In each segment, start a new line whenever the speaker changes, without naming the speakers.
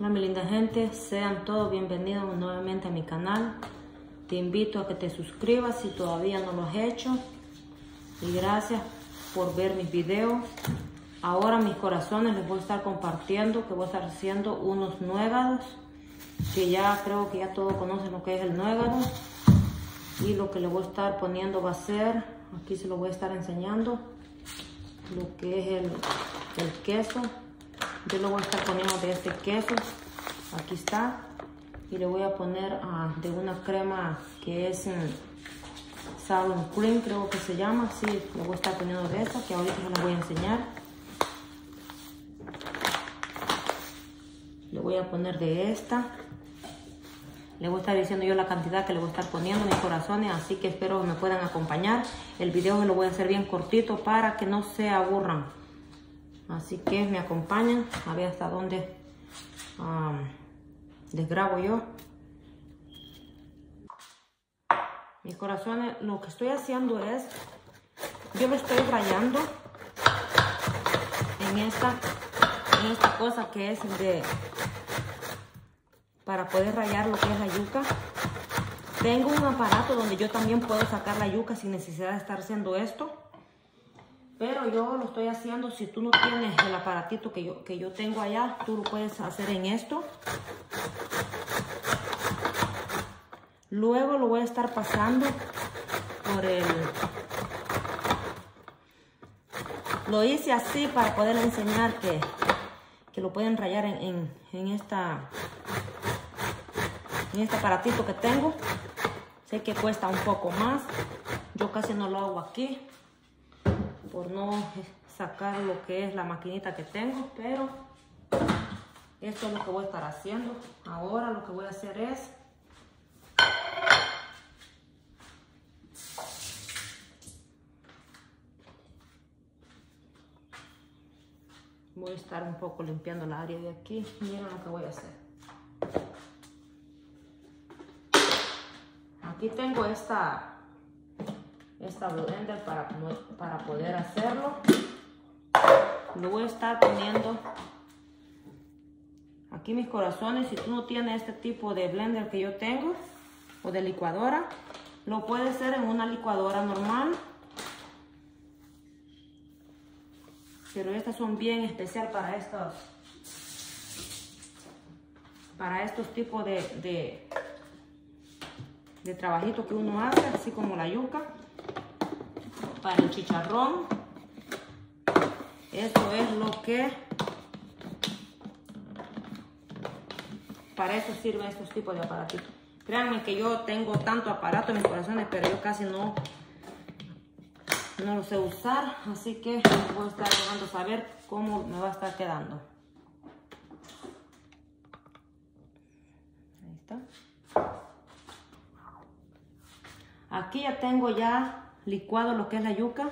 Hola mi linda gente, sean todos bienvenidos nuevamente a mi canal. Te invito a que te suscribas si todavía no lo has hecho. Y gracias por ver mis videos. Ahora mis corazones les voy a estar compartiendo que voy a estar haciendo unos nuegados. Que ya creo que ya todos conocen lo que es el nuegado. Y lo que le voy a estar poniendo va a ser, aquí se lo voy a estar enseñando, lo que es el, el queso. Yo le voy a estar poniendo de este queso. Aquí está. Y le voy a poner ah, de una crema que es um, Cream, creo que se llama. Sí, le voy a estar poniendo de esta, que ahorita se la voy a enseñar. Le voy a poner de esta. Le voy a estar diciendo yo la cantidad que le voy a estar poniendo mis corazones, así que espero me puedan acompañar. El video lo voy a hacer bien cortito para que no se aburran. Así que me acompañan a ver hasta dónde um, grabo yo. Mis corazones, lo que estoy haciendo es, yo me estoy rayando en esta, en esta cosa que es de, para poder rayar lo que es la yuca. Tengo un aparato donde yo también puedo sacar la yuca sin necesidad de estar haciendo esto. Pero yo lo estoy haciendo, si tú no tienes el aparatito que yo, que yo tengo allá, tú lo puedes hacer en esto. Luego lo voy a estar pasando por el... Lo hice así para poder enseñar que, que lo pueden rayar en, en, en, esta, en este aparatito que tengo. Sé que cuesta un poco más. Yo casi no lo hago aquí por no sacar lo que es la maquinita que tengo, pero esto es lo que voy a estar haciendo. Ahora lo que voy a hacer es voy a estar un poco limpiando la área de aquí. Miren lo que voy a hacer. Aquí tengo esta esta blender para, para poder hacerlo. Le voy a estar poniendo aquí mis corazones. Si tú no tienes este tipo de blender que yo tengo o de licuadora, lo puedes hacer en una licuadora normal. Pero estas son bien especial para estos para estos tipos de, de, que uno hace, así como la yuca para el chicharrón. Esto es lo que para eso sirven estos tipos de aparatitos. Créanme que yo tengo tanto aparato en mis corazones, pero yo casi no, no lo sé usar. Así que voy a estar dejando saber cómo me va a estar quedando. Ahí está. Aquí ya tengo ya licuado lo que es la yuca.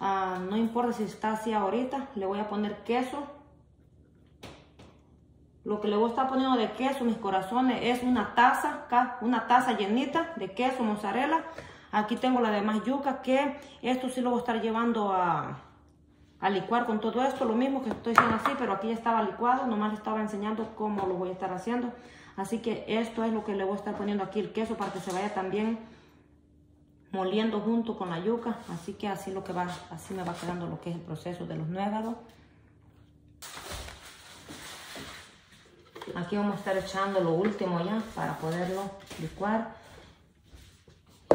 Ah, no importa si está así ahorita, le voy a poner queso. Lo que le voy a estar poniendo de queso, mis corazones, es una taza, una taza llenita de queso mozzarella. Aquí tengo la demás yuca, que esto sí lo voy a estar llevando a, a licuar con todo esto. Lo mismo que estoy haciendo así, pero aquí ya estaba licuado. Nomás le estaba enseñando cómo lo voy a estar haciendo. Así que esto es lo que le voy a estar poniendo aquí el queso para que se vaya también moliendo junto con la yuca. Así que así lo que va, así me va quedando lo que es el proceso de los nuegados. Aquí vamos a estar echando lo último ya para poderlo licuar.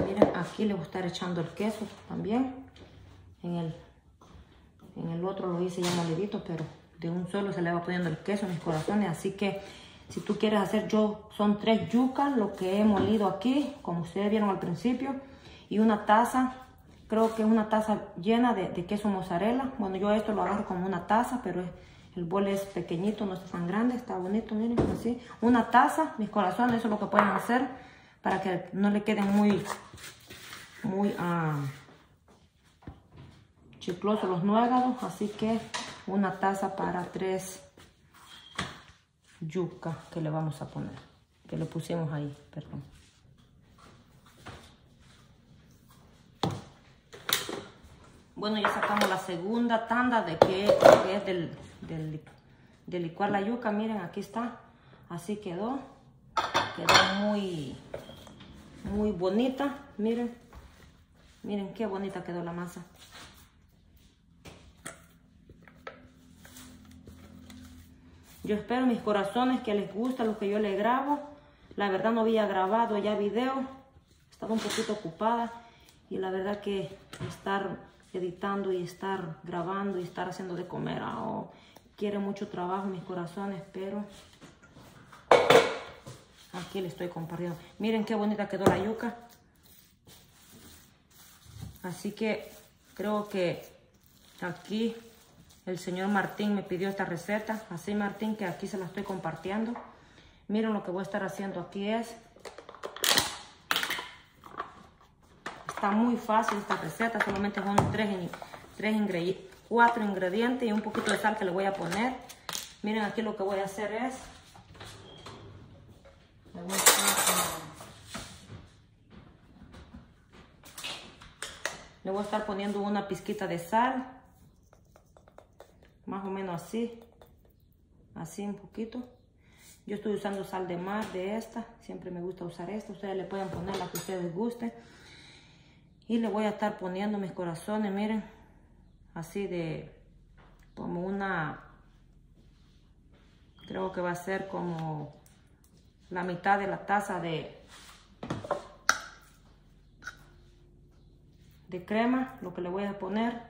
Miren, aquí le voy a estar echando el queso también. En el, en el otro lo hice ya molidito, pero de un solo se le va poniendo el queso en mis corazones. Así que si tú quieres hacer yo, son tres yucas lo que he molido aquí, como ustedes vieron al principio y una taza, creo que es una taza llena de, queso mozzarella. Bueno, yo esto lo agarro como una taza, pero el bol es pequeñito, no está tan grande, está bonito, miren, así. Una taza, mis corazones, eso es lo que pueden hacer para que no le queden muy, muy uh, chiclosos los nuegados. Así que una taza para tres yuca que le vamos a poner, que le pusimos ahí, perdón. Bueno, ya sacamos la segunda tanda de que, es del, de licuar la yuca. Miren, aquí está. Así quedó. Quedó muy, muy bonita. Miren. Miren qué bonita quedó la masa. Yo espero mis corazones que les guste lo que yo les grabo. La verdad no había grabado ya video. Estaba un poquito ocupada. Y la verdad que estar editando y estar grabando y estar haciendo de comer oh, quiere mucho trabajo mis corazones, pero aquí le estoy compartiendo. Miren qué bonita quedó la yuca. Así que creo que aquí el señor Martín me pidió esta receta. Así Martín que aquí se la estoy compartiendo. Miren lo que voy a estar haciendo aquí es. Está muy fácil esta receta. Solamente son tres, tres ingredientes, cuatro ingredientes y un poquito de sal que le voy a poner. Miren aquí lo que voy a hacer es. Le voy a estar poniendo una pizquita de sal. Más o menos así. Así un poquito. Yo estoy usando sal de mar de esta. Siempre me gusta usar esta. Ustedes le pueden poner la que ustedes gusten. Y le voy a estar poniendo mis corazones, miren. Así de como una... Creo que va a ser como la mitad de la taza de de crema, lo que le voy a poner.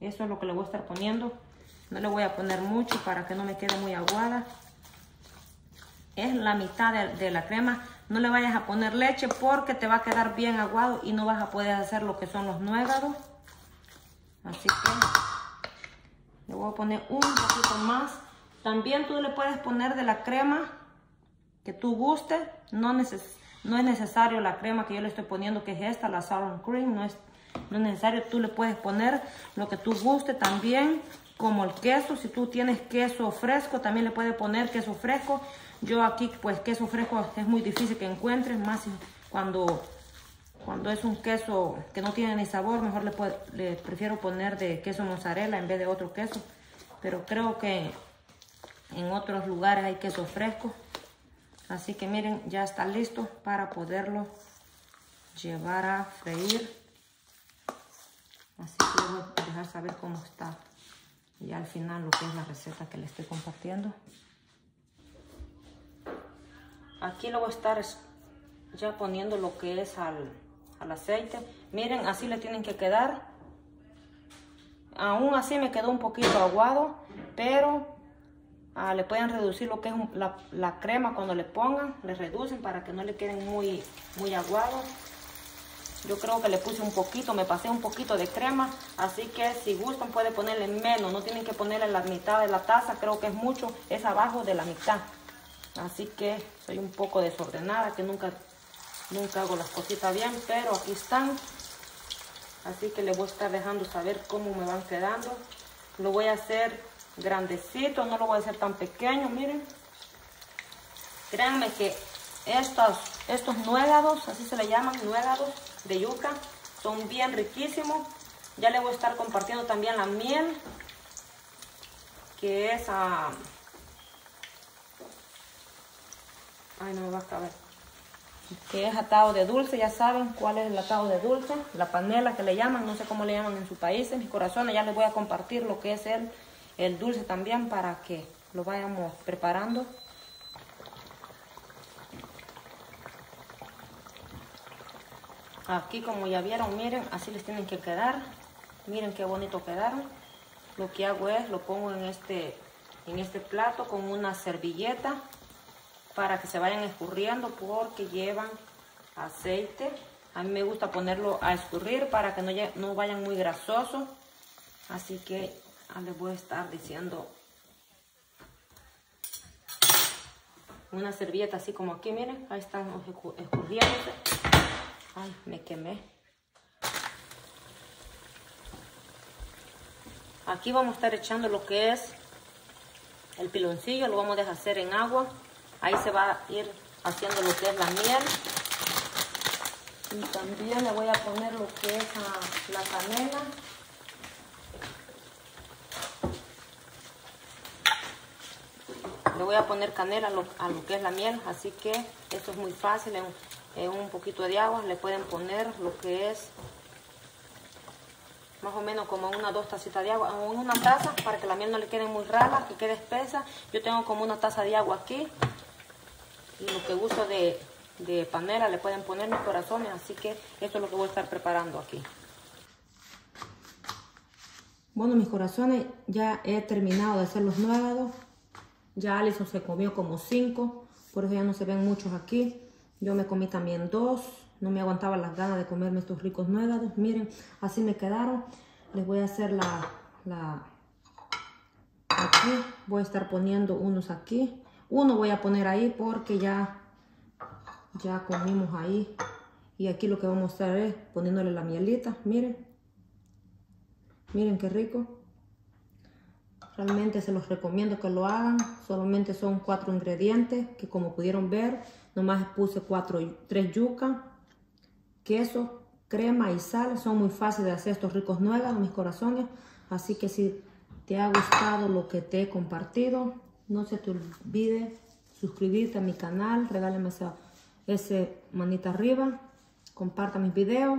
Eso es lo que le voy a estar poniendo. No le voy a poner mucho para que no me quede muy aguada. Es la mitad de, la crema. No le vayas a poner leche porque te va a quedar bien aguado y no vas a poder hacer lo que son los nuegados. Así que le voy a poner un poquito más. También tú le puedes poner de la crema que tú guste. No necesitas no es necesario la crema que yo le estoy poniendo, que es esta, la sour cream. No es, no es necesario, tú le puedes poner lo que tú guste también, como el queso. Si tú tienes queso fresco, también le puedes poner queso fresco. Yo aquí, pues, queso fresco es muy difícil que encuentres, más cuando, cuando es un queso que no tiene ni sabor, mejor le, le prefiero poner de queso mozzarella en vez de otro queso. Pero creo que en otros lugares hay queso fresco. Así que miren, ya está listo para poderlo llevar a freír. Así que voy a dejar saber cómo está. Y al final lo que es la receta que le estoy compartiendo. Aquí lo voy a estar ya poniendo lo que es al, al aceite. Miren, así le tienen que quedar. Aún así me quedó un poquito aguado, pero Ah, le pueden reducir lo que es la, crema cuando le pongan, le reducen para que no le queden muy, muy aguados. Yo creo que le puse un poquito, me pasé un poquito de crema, así que si gustan pueden ponerle menos, no tienen que ponerle la mitad de la taza, creo que es mucho, es abajo de la mitad. Así que soy un poco desordenada, que nunca, nunca hago las cositas bien, pero aquí están. Así que les voy a estar dejando saber cómo me van quedando. Lo voy a hacer grandecito, no lo voy a hacer tan pequeño, miren. Créanme que estos, estos nuegados, así se le llaman, nuegados de yuca, son bien riquísimos. Ya le voy a estar compartiendo también la miel, que es a... ay, no me va a caber. Que es atado de dulce, ya saben cuál es el atado de dulce, la panela que le llaman, no sé cómo le llaman en su país, en mis corazones, ya les voy a compartir lo que es el el dulce también para que lo vayamos preparando. Aquí como ya vieron, miren, así les tienen que quedar. Miren qué bonito quedaron. Lo que hago es, lo pongo en este, en este plato con una servilleta para que se vayan escurriendo porque llevan aceite. A mí me gusta ponerlo a escurrir para que no, no vayan muy grasosos. Así que Ah, les voy a estar diciendo una servilleta así como aquí, miren, ahí están escurriéndose. Ay, me quemé. Aquí vamos a estar echando lo que es el piloncillo, lo vamos a dejar en agua. Ahí se va a ir haciendo lo que es la miel. Y también le voy a poner lo que es la canela. le voy a poner canela a lo, que es la miel, así que esto es muy fácil. Un poquito de agua le pueden poner lo que es más o menos como una dos tacitas de agua, en una taza para que la miel no le quede muy rala, que quede espesa. Yo tengo como una taza de agua aquí y lo que uso de, de panela le pueden poner mis corazones, así que esto es lo que voy a estar preparando aquí. Bueno, mis corazones, ya he terminado de hacer los nuegados. Ya Alison se comió como cinco, por eso ya no se ven muchos aquí. Yo me comí también dos. No me aguantaba las ganas de comerme estos ricos nuegados. Miren, así me quedaron. Les voy a hacer la, la... Aquí voy a estar poniendo unos aquí. Uno voy a poner ahí porque ya, ya comimos ahí. Y aquí lo que vamos a hacer es poniéndole la mielita. Miren. Miren qué rico. Realmente se los recomiendo que lo hagan. Solamente son cuatro ingredientes que como pudieron ver, nomás puse cuatro, tres yuca, queso, crema y sal. Son muy fáciles de hacer estos ricos nuevos, mis corazones. Así que si te ha gustado lo que te he compartido, no se te olvide suscribirte a mi canal, regálame esa, ese manita arriba, comparta mis videos.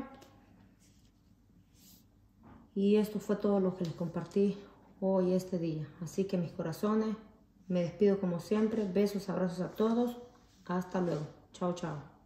Y esto fue todo lo que les compartí hoy, este día. Así que mis corazones, me despido como siempre. Besos, abrazos a todos. Hasta luego. Chao, chao.